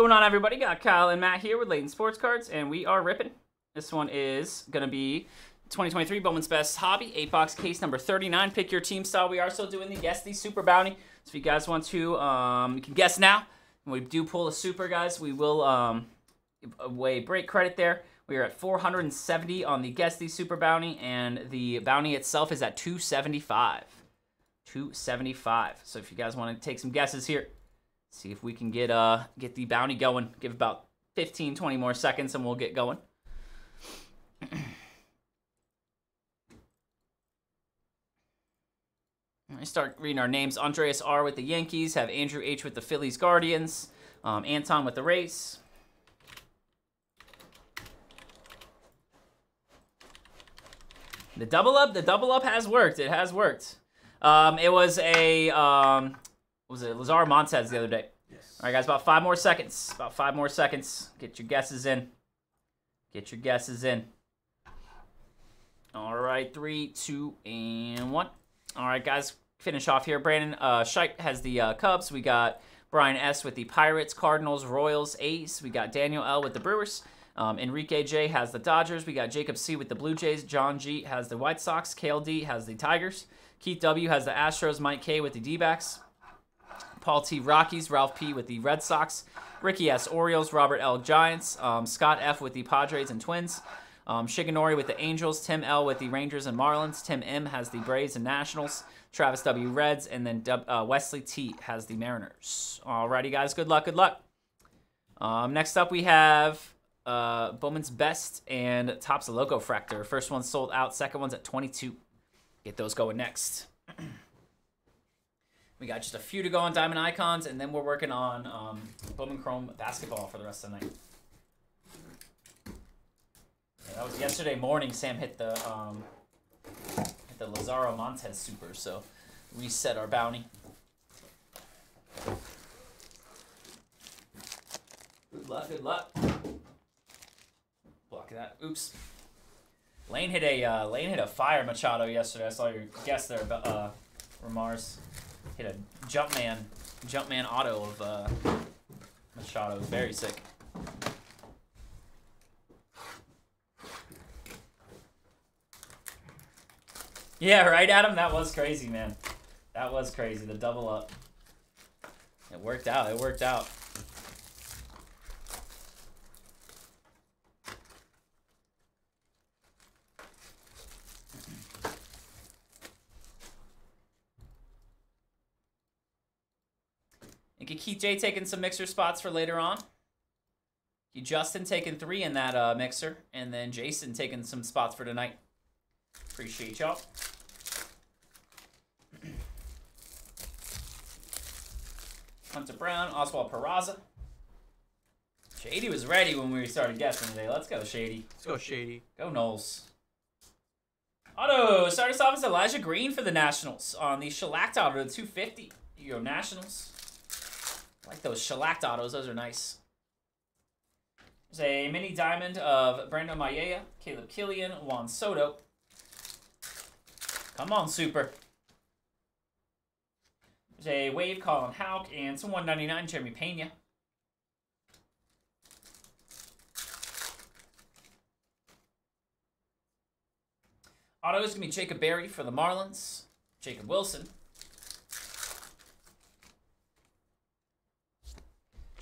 going on, everybody? Got Kyle and Matt here with Layton Sports Cards, and we are ripping. This one is going to be 2023 Bowman's Best Hobby, 8 box case number 39. Pick your team style. We are still doing the Guess the Super Bounty. So if you guys want to, um, you can guess now. When we do pull a super, guys, we will um, away break credit there. We are at 470 on the Guess the Super Bounty, and the bounty itself is at 275. 275. So if you guys want to take some guesses here, see if we can get uh get the bounty going. Give about 15, 20 more seconds, and we'll get going. I start reading our names. Andreas R with the Yankees, have Andrew H with the Phillies Guardians, um, Anton with the Rays. The double up, the double up has worked. It has worked. Um, it was a um, was it Lazar Montes the other day? Yes. All right, guys, about five more seconds. About five more seconds. Get your guesses in. Get your guesses in. All right, three, two, and one. All right, guys, finish off here. Brandon uh, Scheit has the uh, Cubs. We got Brian S. with the Pirates, Cardinals, Royals, A's. We got Daniel L. with the Brewers. Um, Enrique J. has the Dodgers. We got Jacob C. with the Blue Jays. John G. has the White Sox. KLD has the Tigers. Keith W. has the Astros. Mike K. with the D-backs. Paul T. Rockies. Ralph P. with the Red Sox. Ricky S. Orioles. Robert L. Giants. Um, Scott F. with the Padres and Twins. Um, Shigenori with the Angels, Tim L with the Rangers and Marlins, Tim M has the Braves and Nationals, Travis W Reds, and then w, uh, Wesley T has the Mariners. Alrighty, guys, good luck, good luck. Um, next up, we have uh, Bowman's Best and Topps of Logo Fractor. First one's sold out, second one's at 22. Get those going next. We got just a few to go on Diamond Icons, and then we're working on um, Bowman Chrome basketball for the rest of the night. Yeah, that was yesterday morning. Sam hit the um, hit the Lazaro Montes super, so reset our bounty. Good luck, good luck. Block that. Oops. Lane hit a uh, Lane hit a fire Machado yesterday. I saw your guess there, but uh, Ramars hit a Jumpman Jumpman auto of uh, Machado. Very sick. Yeah, right, Adam? That was crazy, man. That was crazy. The double up. It worked out. It worked out. And Keith J taking some mixer spots for later on. You Justin taking three in that uh, mixer. And then Jason taking some spots for tonight. Appreciate y'all. Hunter Brown, Oswald Peraza. Shady was ready when we started guessing today. Let's go, Shady. Let's go Shady. Go, Knowles. Auto, start us off as Elijah Green for the Nationals on the shellacked auto to 250. Here you go, Nationals. I like those shellacked autos. Those are nice. There's a mini diamond of Brandon Mayea, Caleb Killian, Juan Soto. Come on, Super. There's a Wave Colin Houck and some 199 Jeremy Pena. Auto is going to be Jacob Berry for the Marlins. Jacob Wilson.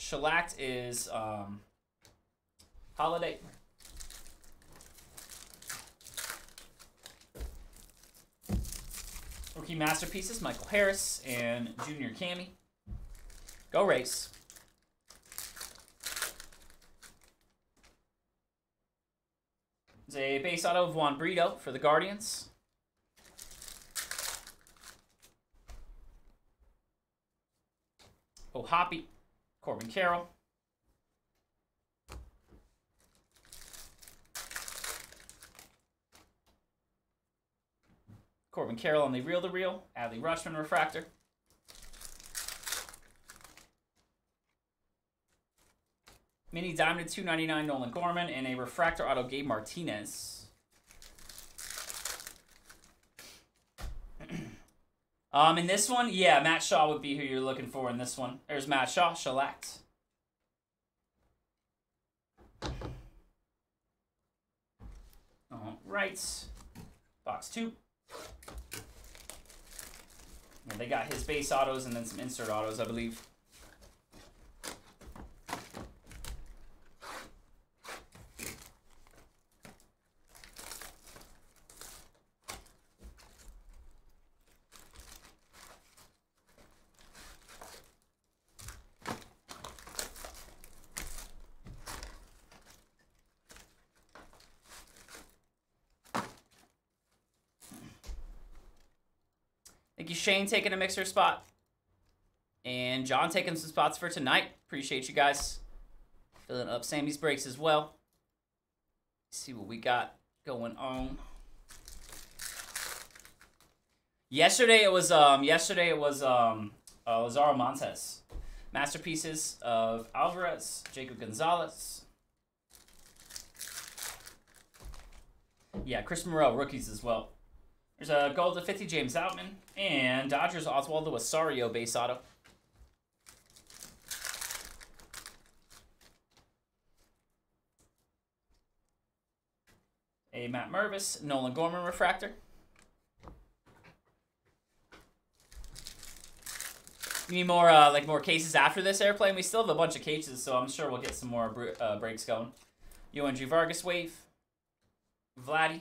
Shellacked is um, Holliday. Rookie masterpieces, Michael Harris and Junior Cammy. Go race. There's a base auto of Juan Brito for the Guardians. Oh, Hoppy, Corbin Carroll. Corbin Carroll on the reel to reel. Adley Rutschman refractor. Mini Diamond 299 Nolan Gorman and a refractor auto Gabe Martinez. Um, in this one, yeah, Matt Shaw would be who you're looking for in this one. There's Matt Shaw, shellacked. All right. Box two. And they got his base autos and then some insert autos, I believe. Thank you, Shane, taking a mixer spot. And John taking some spots for tonight. Appreciate you guys. Filling up Sammy's breaks as well. Let's see what we got going on. Yesterday it was um yesterday it was um uh, Lazaro Montes. Masterpieces of Alvarez, Jacob Gonzalez. Yeah, Chris Morel, rookies as well. There's a gold to 50, James Outman. And Dodgers, Oswaldo Asario, base auto. A Matt Mervis, Nolan Gorman refractor. You need more, uh, like more cases after this airplane? We still have a bunch of cases, so I'm sure we'll get some more uh, breaks going. UNG Vargas wave. Vladdy.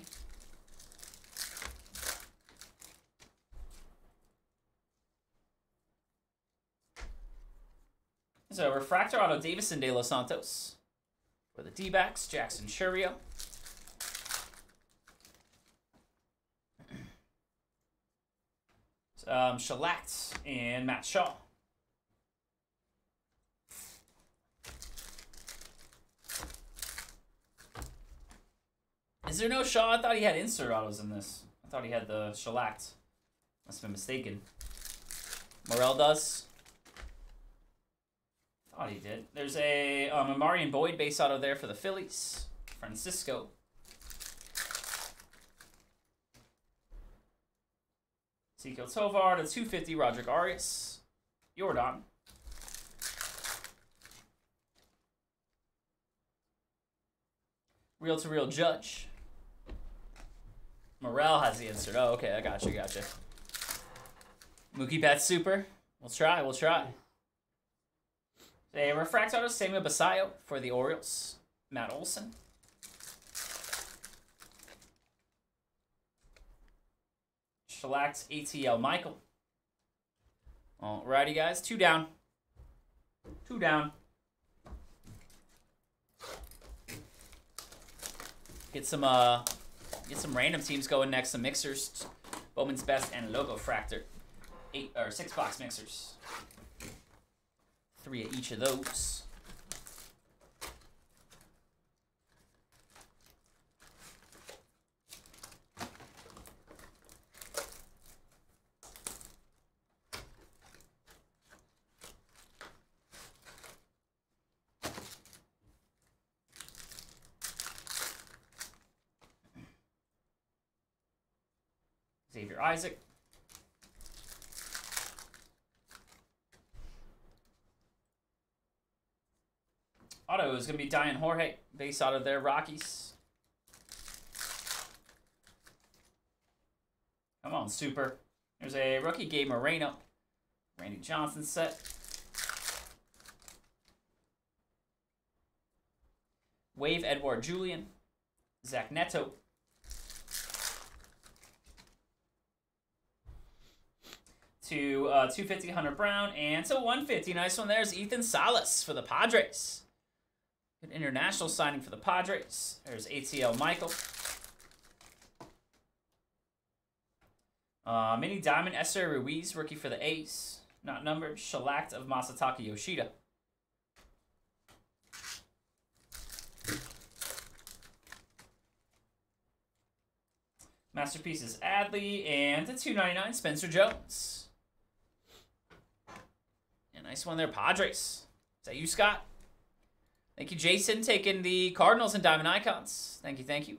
So refractor auto Deyvison De Los Santos for the D-backs, Jackson Chourio. Um, Shellacked and Matt Shaw. Is there no Shaw? I thought he had insert autos in this. I thought he had the shellacked. Must have been mistaken. Morel does. Thought he did. There's a um, a Marion Boyd base auto there for the Phillies. Francisco. Ezequiel Tovar to 250, Roderick Arias. Jordan. Real to real judge. Morel has the insert. Oh, okay, I got you, got you. Mookie Betts super. We'll try, we'll try. A refract auto Samuel Basallo for the Orioles. Matt Olson. Shellacked ATL Michael. Alrighty, guys. Two down. Two down. Get some uh get some random teams going next. Some mixers. Bowman's Best and Logo Fractor. Eight or six box mixers. Three of each of those. Xavier Isaac. Auto going to be Dyan Jorge, based out of their Rockies. Come on, super. There's a rookie Gabe Moreno. Randy Johnson set. Wave Edward Julien. Zach Neto. To uh, 250 Hunter Brown. And to 150. Nice one. There's Ethan Salas for the Padres. Good international signing for the Padres. There's ATL Michael. Uh, Mini Diamond Esteury Ruiz, rookie for the A's. Not numbered. Shellacked of Masataka Yoshida. Masterpieces Adley and the 299 Spencer Jones. A nice one there, Padres. Is that you, Scott? Thank you, Jason, taking the Cardinals and Diamond Icons. Thank you, thank you.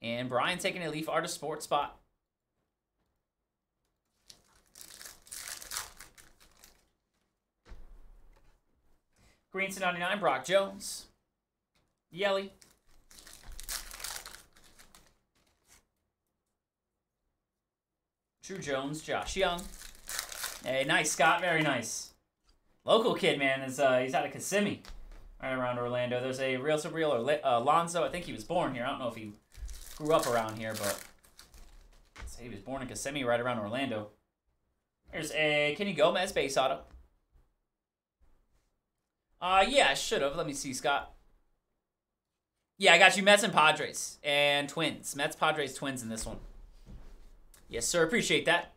And Brian taking a Leaf Artist Sports spot. Green to 99, Brock Jones. Yelly. True Jones, Josh Jung. Hey, nice, Scott. Very nice. Local kid, man. Is uh, He's out of Kissimmee right around Orlando. There's a Real to Real or uh, Lonzo. I think he was born here. I don't know if he grew up around here, but he was born in Kissimmee, right around Orlando. There's a Kenny Gomez base auto. Uh, yeah, I should have. Let me see, Scott. Yeah, I got you Mets and Padres and Twins. Mets, Padres, Twins in this one. Yes, sir. Appreciate that.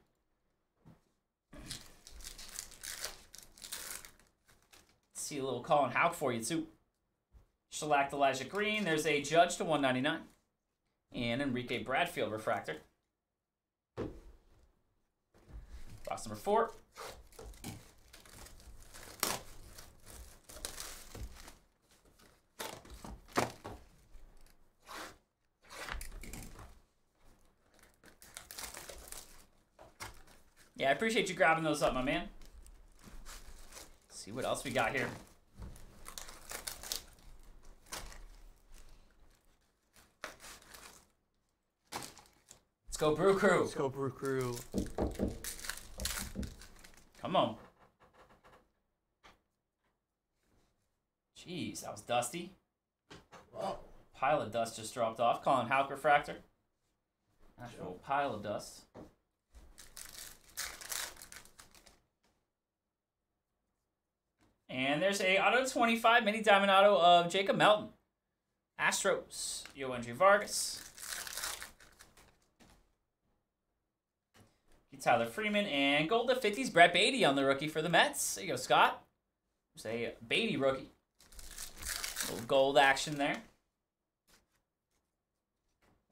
See a little Colin Houck for you, too. Shellacked Elijah Green. There's a Judge to 199. And Enrique Bradfield refractor. Box number four. Yeah, I appreciate you grabbing those up, my man. See what else we got here. Let's go Brew Crew. Let's go Brew Crew. Come on. Jeez, that was dusty. Pile of dust just dropped off. Colin Houck refractor. Actual pile of dust. And there's a auto 25 mini diamond auto of Jacob Melton. Astros, Yoandry Vargas. Tyler Freeman and gold to 50s Brett Baty on the rookie for the Mets. There you go, Scott. There's a Baty rookie. Little gold action there.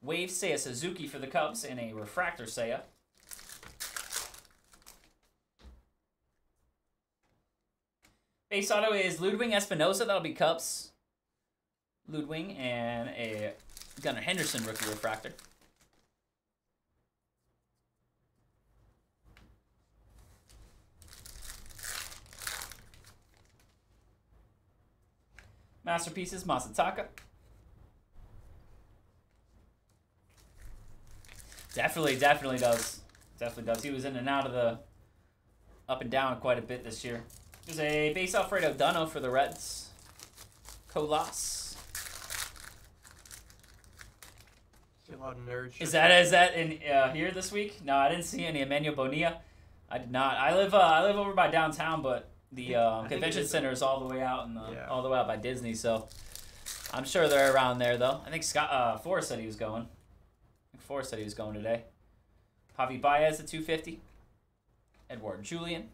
Wave Seiya Suzuki for the Cubs and a refractor Seiya. Base auto is Ludwig Espinosa. That'll be Cups. Ludwig and a Gunnar Henderson rookie refractor. Masterpieces, Masataka. Definitely, definitely does. Definitely does. He was in and out of the up and down quite a bit this year. There's a base Alfredo Duno for the Reds. Colas. Is that is that in uh, here this week? No, I didn't see any Emmanuel Bonilla. I did not. I live uh, I live over by downtown, but the um, convention center is all the way out and yeah. all the way out by Disney. So I'm sure they're around there though. I think Scott uh, Forrest said he was going. I think Forrest said he was going today. Javi Baez at 250. Edward Julien.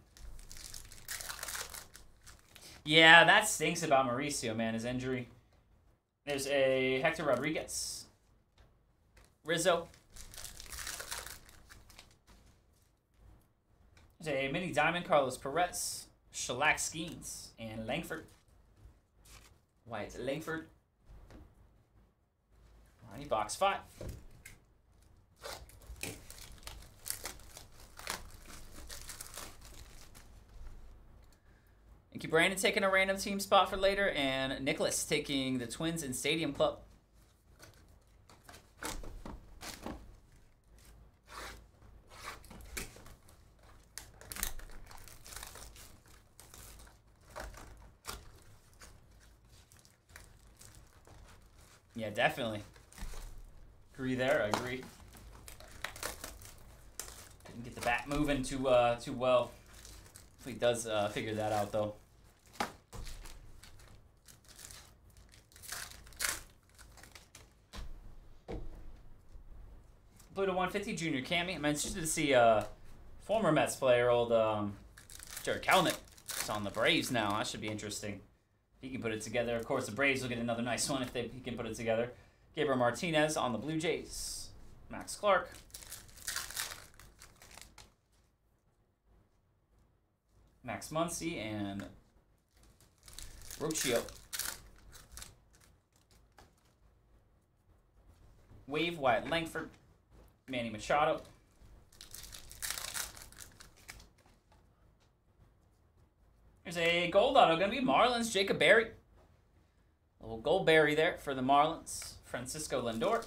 Yeah, that stinks about Mauricio, man, his injury. There's a Hector Rodriguez. Rizzo. There's a mini diamond Carlos Perez. Shellac Skenes. And Langford. Why it's Langford. Ronnie Box 5. Keep Brandon taking a random team spot for later, and Nicholas taking the Twins and Stadium Club. Yeah, definitely. Agree there. I agree. Didn't get the bat moving too uh, too well. Hopefully, he does uh, figure that out though. 150, Junior Cammy. I'm interested to see uh, former Mets player, old um, Jarred Kelenic. It's on the Braves now. That should be interesting. He can put it together. Of course, the Braves will get another nice one if they, he can put it together. Gabriel Martinez on the Blue Jays. Max Clark. Max Muncy and Rocchio. Wave Wyatt Langford. Manny Machado. There's a gold auto. Going to be Marlins. Jacob Berry. A little gold berry there for the Marlins. Francisco Lindor.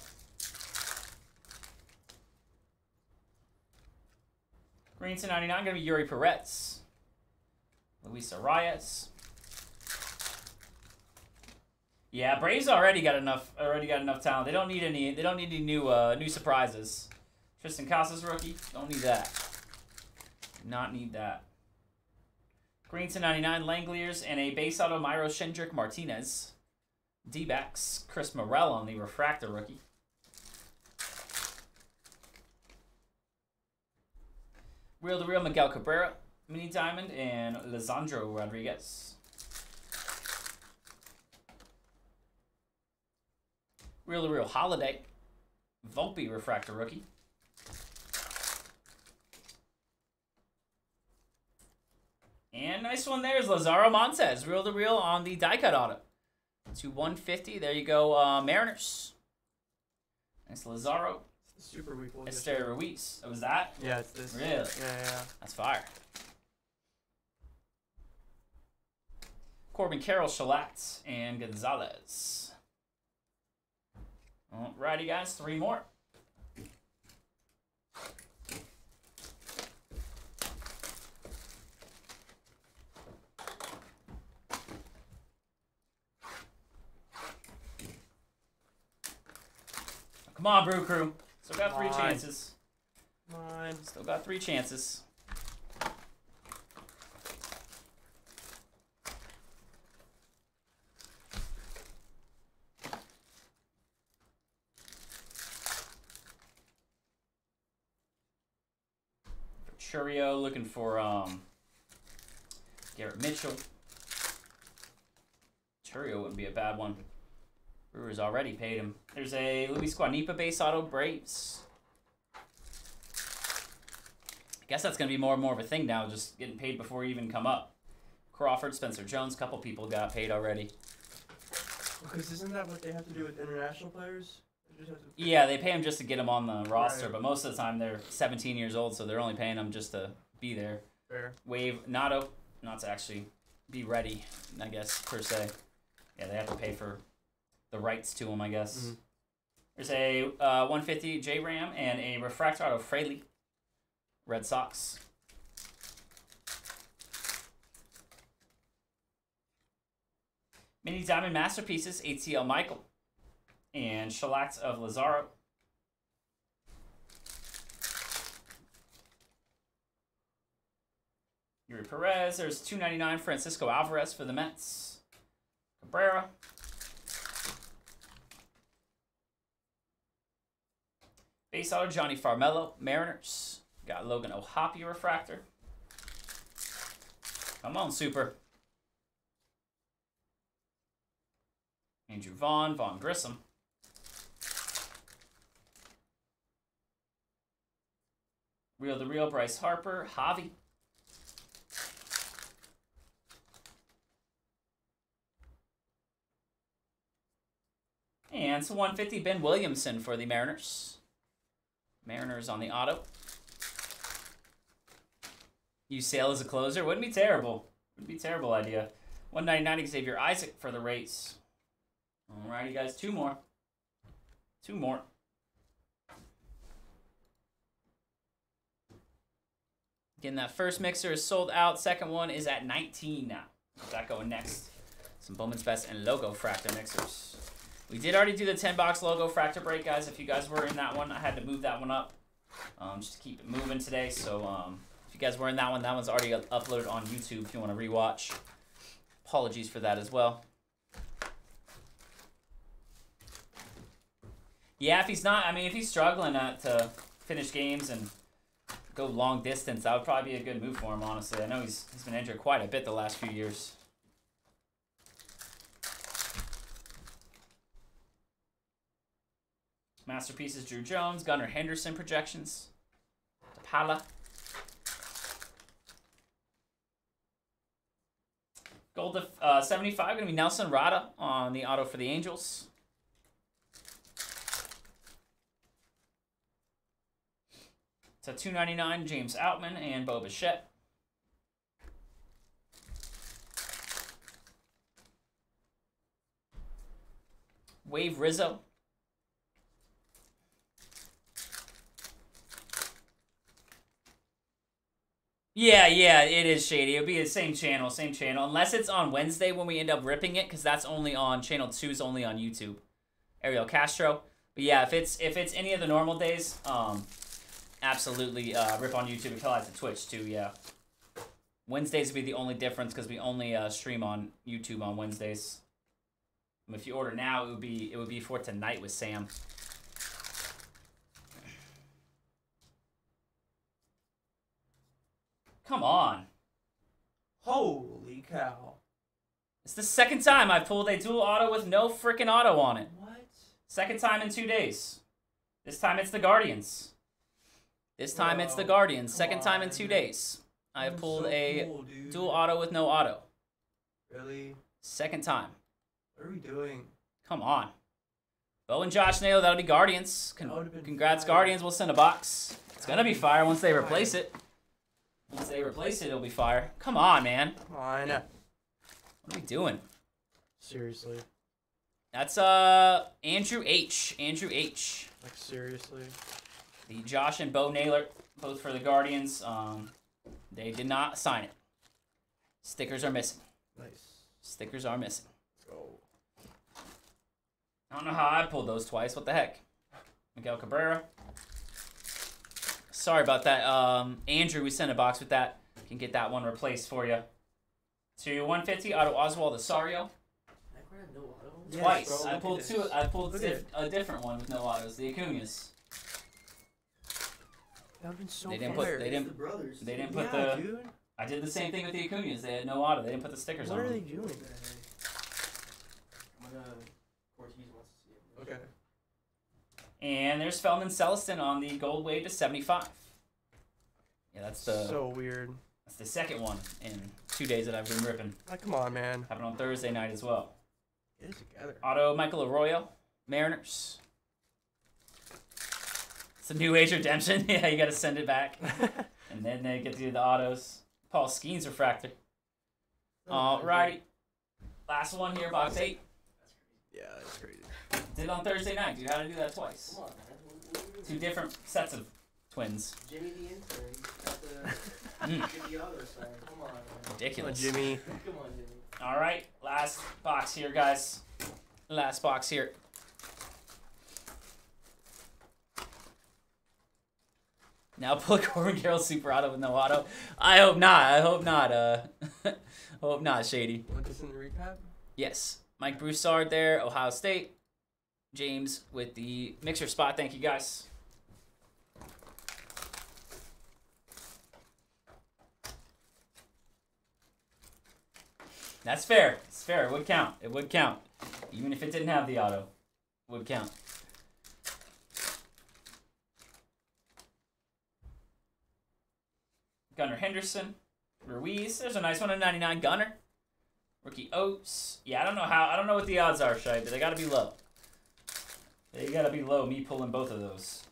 Green to 99 going to be Yuri Perez. Luis Arias. Yeah, Braves already got enough. Already got enough talent. They don't need any. They don't need any new uh, new surprises. Triston Casas rookie. Don't need that. not need that. Green to 99 Langeliers and a base auto Myro Shendrick Martinez. D-backs Chris Morel on the refractor rookie. Real to real Miguel Cabrera, mini diamond, and Lisandro Rodriguez. Real to real Holliday, Volpe refractor rookie. And nice one there is Lazaro Montes, real to real on the die cut auto. To 150. There you go, uh, Mariners. Nice Lazaro. Super weak one. Esther Ruiz. Oh, was that? Yeah, it's this. Really? Yeah, yeah. That's fire. Corbin Carroll, Shalat, and Gonzalez. Alrighty, guys, three more. Come on, Brew Crew. Still got three on. chances. Mine. Still got three chances. For Chourio, looking for um Garrett Mitchell. Chourio wouldn't be a bad one. Brewers already paid him. There's a Luis Guanipa base auto Braves. I guess that's going to be more and more of a thing now, just getting paid before you even come up. Crawford, Spencer Jones, couple people got paid already. Because isn't that what they have to do with international players? They just have to. Yeah, they pay them just to get them on the roster, Right. but most of the time they're 17 years old, so they're only paying them just to be there. Fair. Wave, not o- not to actually be ready, I guess per se. Yeah, they have to pay for the rights to them, I guess. Mhm. There's a uh, 150 J Ram and a refractor of Fraley, Red Sox. Mini Diamond Masterpieces, ATL Michael, and Shellacked of Lazaro. Yuri Perez. There's 299 Francisco Alvarez for the Mets. Cabrera. Base auto Johnny Farmelo, Mariners. Got Logan O'Hoppe refractor. Come on, Super. Andrew Vaughn, Vaughn Grissom. Real the real Bryce Harper, Javi. And it's 150 Ben Williamson for the Mariners. Mariners on the auto. Use Sale as a closer. Wouldn't be terrible. Wouldn't be a terrible idea. 199 Xavier Isaac for the Rays. Alrighty, guys. Two more. Two more. Again, that first mixer is sold out. Second one is at 19 now. That going next. Some Bowman's Best and Logo Fractor mixers. We did already do the 10 box logo fractor break, guys. If you guys were in that one, I had to move that one up um, just to keep it moving today. So um, if you guys were in that one, that one's already uploaded on YouTube if you want to rewatch. Apologies for that as well. Yeah, if he's not, I mean, if he's struggling uh, to finish games and go long distance, that would probably be a good move for him, honestly. I know he's, he's been injured quite a bit the last few years. Masterpieces Druw Jones, Gunnar Henderson projections. Tapala. Gold to uh, 75, going to be Nelson Rada on the auto for the Angels. To 299, James Outman and Bo Bichette. Wave Rizzo. Yeah, yeah, it is shady. It'll be the same channel, same channel, unless it's on Wednesday when we end up ripping it, because that's only on channel two is only on YouTube. Ariel Castro. But yeah, if it's if it's any of the normal days, um, absolutely uh, rip on YouTube. It collides to Twitch too. Yeah. Wednesdays would be the only difference because we only uh, stream on YouTube on Wednesdays. If you order now, it would be it would be for tonight with Sam. Come on. Holy cow. It's the second time I've pulled a dual auto with no freaking auto on it. What? Second time in two days. This time it's the Guardians. This time it's the Guardians. Second time in on. two days. I have pulled so a cool, dual auto with no auto. Really? Second time. What are we doing? Come on. Bo and Josh Nail, that'll be Guardians. Con- That congrats, fire. Guardians. We'll send a box. It's gonna be fire once they replace it. Once they replace it, it'll be fire. Come on, man. Come on. What are we doing? Seriously. That's uh Andrew H. Andrew H. Like seriously. The Josh and Bo Naylor, both for the Guardians. Um, they did not sign it. Stickers are missing. Nice. Stickers are missing. Let's go. I don't know how I pulled those twice. What the heck? Miguel Cabrera. Sorry about that. Um, Andrew, we sent a box with that. Can get that one replaced for you. To 150 out of Oswald Osario. Yes, Twice. bro, I pulled two. I pulled diff- a different one with no autos. The Acuñas. That would've been so They didn't put- they didn't- the brothers. They didn't put yeah, the. dude. I did the same thing with the Acuñas. They had no auto. They didn't put the stickers What on What are they doing? I'm gonna. Cortez wants to see it. Okay. And there's Feldman Celestin on the gold wave to 75. Yeah, that's the so weird. that's the second one in two days that I've been ripping. Like, come on, man. Happened on Thursday night as well. Get it together. Auto Michael Arroyo, Mariners. It's a new age redemption. yeah, you got to send it back, and then they get to do the autos. Paul Skenes refractor. Alrighty, last one here, box eight. Yeah, that's crazy. Did on Thursday night. Dude, how to do that twice? Come on, man. Two different sets of twins. Jimmy the intern. Got the Mm, get the auto sign. Come on, man. Come on, ridiculous. Jimmy. Come on, Jimmy. All right, last box here, guys. Last box here. Now pull a Corbin Carroll Super Auto with no auto. I hope not. I hope not. Uh, hope not. Shady. Want this in the recap? Yes, Mike Broussard there, Ohio State. James with the mixer spot. Thank you guys. That's fair. It's fair. It would count. It would count. Even if it didn't have the auto. It would count. Gunnar Henderson. Ruiz. There's a nice one at 99. Gunnar. Rookie Oates. Yeah, I don't know how. I don't know what the odds are, Shy, but they gotta be low. They gotta be low. Me pulling both of those.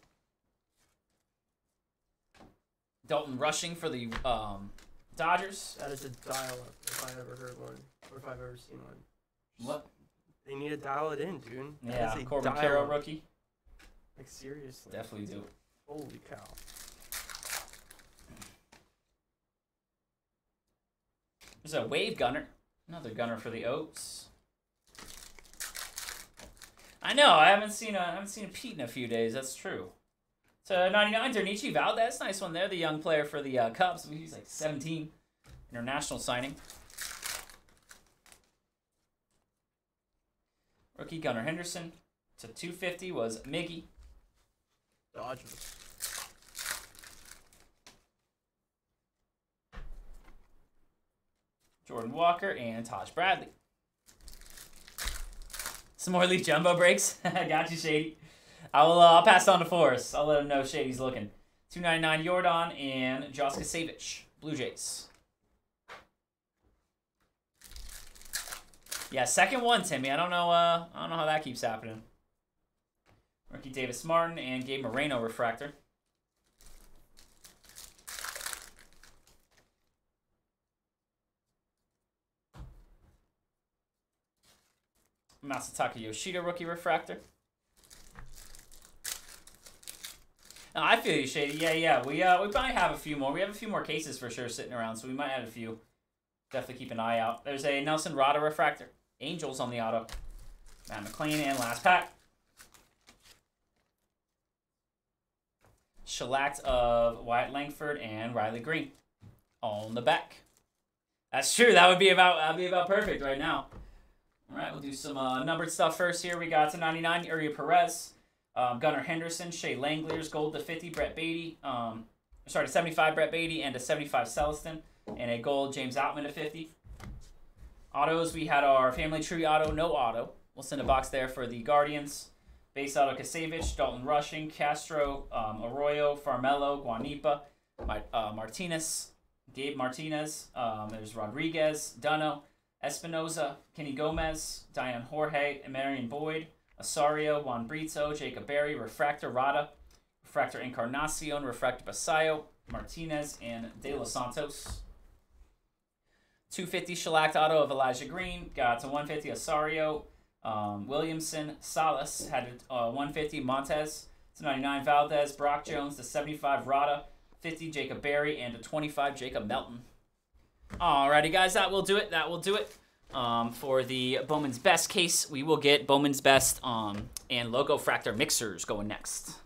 Dalton Rushing for the um, Dodgers. That is a dial up if I ever heard one. Or if I've ever seen one. What? They need to dial it in, dude. That Yeah, Corbin Carroll rookie. Like seriously. Definitely do. Holy cow. There's a Wave Gunnar. Another Gunnar for the Oats. I know. I haven't seen a I haven't seen a Pete in a few days. That's true. So 99 Derniche Valdez, nice one there. The young player for the uh, Cubs. He's like 17. International signing. Rookie Gunnar Henderson to 250 was Miggy. Dodgers. Jordan Walker, and Taj Bradley. Some more Leaf Jumbo breaks. Got you, Shady. I will. Uh, I'll pass on to Forrest. I'll let him know Shady's looking. Two ninety nine Jordan and Josh Kasevich, Blue Jays. Yeah, second one, Timmy. I don't know. Uh, I don't know how that keeps happening. Rookie Davis Martin and Gabe Moreno refractor. Masataka Yoshida rookie refractor. No, I feel you, Shady. Yeah, yeah. We uh we might have a few more. We have a few more cases for sure sitting around, so we might add a few. Definitely keep an eye out. There's a Nelson Rada refractor. Angels on the auto. Matt McLain and last pack. Shellacked of Wyatt Langford and Riley Greene on the back. That's true. That would be about that'd be about perfect right now. All right, we'll do some uh, numbered stuff first here. We got to 99, Uriah Perez, um, Gunnar Henderson, Shea Langeliers, gold to 50, Brett Baty, um, sorry, to 75, Brett Baty, and a 75, Celestin, and a gold, James Outman to 50. Autos, we had our Family Tree auto, no auto. We'll send a box there for the Guardians. Base auto, Kasevich, Dalton Rushing, Castro, um, Arroyo, Farmelo, Guanipa, uh, Martinez, Gabe Martinez. Um, there's Rodriguez, Duno, Espinoza, Kenny Gomez, Dyan Jorge, Marion Boyd, Asario, Juan Brito, Jacob Berry, Refractor Rada, Refractor Encarnacion, Refractor Basallo, Martinez, and De Los Santos. 250 shellacked auto of Elijah Green. Got to 150 Asario. Um, Williamson, Salas had uh, 150 Montes. To 99 Valdez, Brock Jones. To 75 Rada. 50 Jacob Berry. And to 25 Jacob Melton. Alrighty, guys, that will do it. That will do it. Um, for the Bowman's Best case, we will get Bowman's Best um, and Logo Fractor mixers going next.